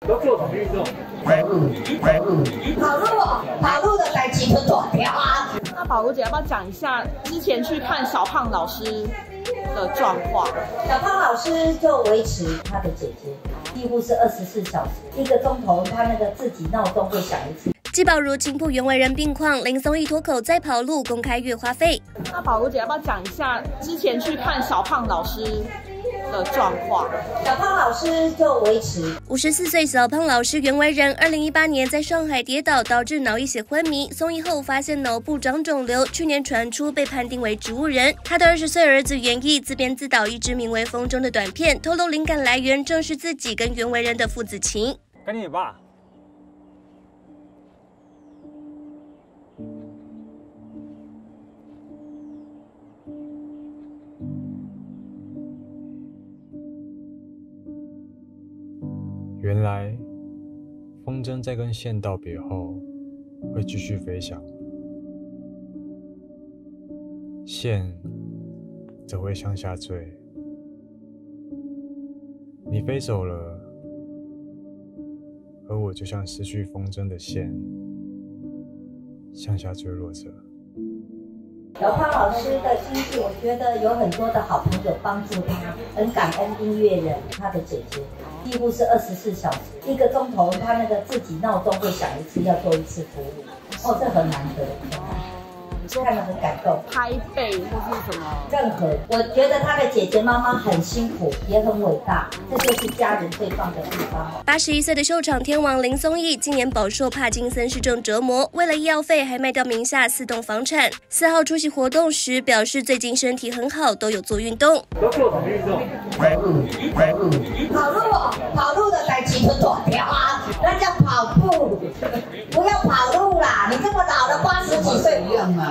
都做什么运动？跑路，跑路，跑路哦！跑路的代志就大条啊！那宝如姐要不要讲一下之前去看小胖老师的状况？小胖老师就维持他的姐姐，几乎是二十四小时，一个钟头，他那个自己闹钟会响一次。季宝如情谱原为人病况，林松一脱口再跑路公开月花费。那宝如姐要不要讲一下之前去看小胖老师？的状况，小胖老师就维持。五十四岁小胖老师袁为人，二零一八年在上海跌倒，导致脑溢血昏迷，送医后发现脑部长肿瘤，去年传出被判定为植物人。他的二十岁儿子袁毅自编自导一支名为《风中》的短片，透露灵感来源正是自己跟袁为人的父子情。跟你爸。原来，风筝在跟线道别后，会继续飞翔，线则会向下坠。你飞走了，而我就像失去风筝的线，向下坠落着。小胖老师的经历，我觉得有很多的好朋友帮助他，很感恩音乐人，他的姐姐。几乎是二十四小时，一个钟头，他那个自己闹钟会响一次，要做一次服务。哦，这很难得。看了很感动，拍背或是什么，任何，我觉得他的姐姐妈妈很辛苦，也很伟大，这就是家人最棒的地方。八十一岁的秀场天王林松义，今年饱受帕金森氏症折磨，为了医药费还卖掉名下四栋房产。四号出席活动时表示，最近身体很好，都有做运动。都做什么运动？跑路，跑路，跑路哦，跑路的代志就大条啊，那叫跑步，了，八十几岁不用嘛。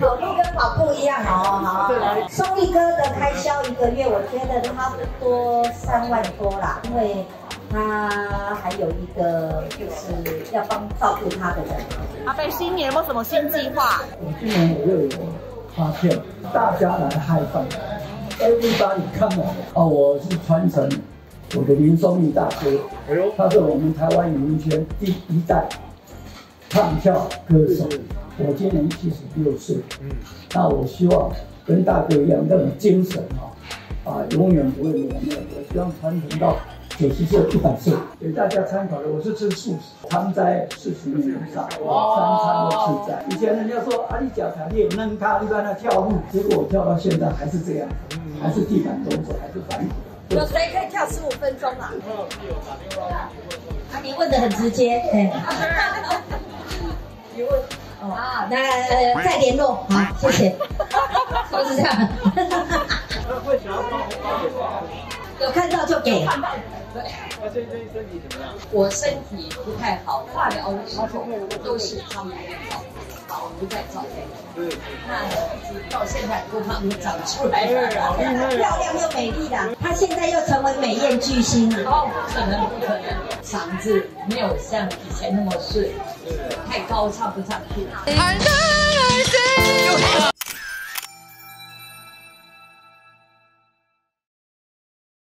跑步跟跑步一样哦，好。松义哥的开销一个月，我觉得差不多三万多啦，因为他还有一个就是要帮照顾他的人。阿贝，新年有没有什么新计划？我今年我又有发现，大家来嗨饭，everybody come on！哦，我是传承我的林松义大哥，他是我们台湾演艺圈第一代唱跳歌手。我今年七十六岁，嗯，那我希望跟大哥一样那种精神啊，啊，永远不会磨灭。我希望传承到九十岁、一百岁，给大家参考的。我是吃素食，常斋四十年以上，我三餐都吃在。以前人家说阿里脚踩地，扔咖，一般在跳舞，结果我跳到现在还是这样，还是地板动作，还是反骨。有谁可以跳十五分钟啊？啊，你问的很直接，哎。你问。好，那再联络，好，谢谢。都是这样。有看到就给。对。那最近身体怎么样？我身体不太好，化疗的时候都是他们在照，好，我不在照对。那一直到现在都他们长出来了，漂亮又美丽的。她现在又成为美艳巨星了。哦，不可能，不可能，嗓子没有像以前那么顺。太高唱不上去。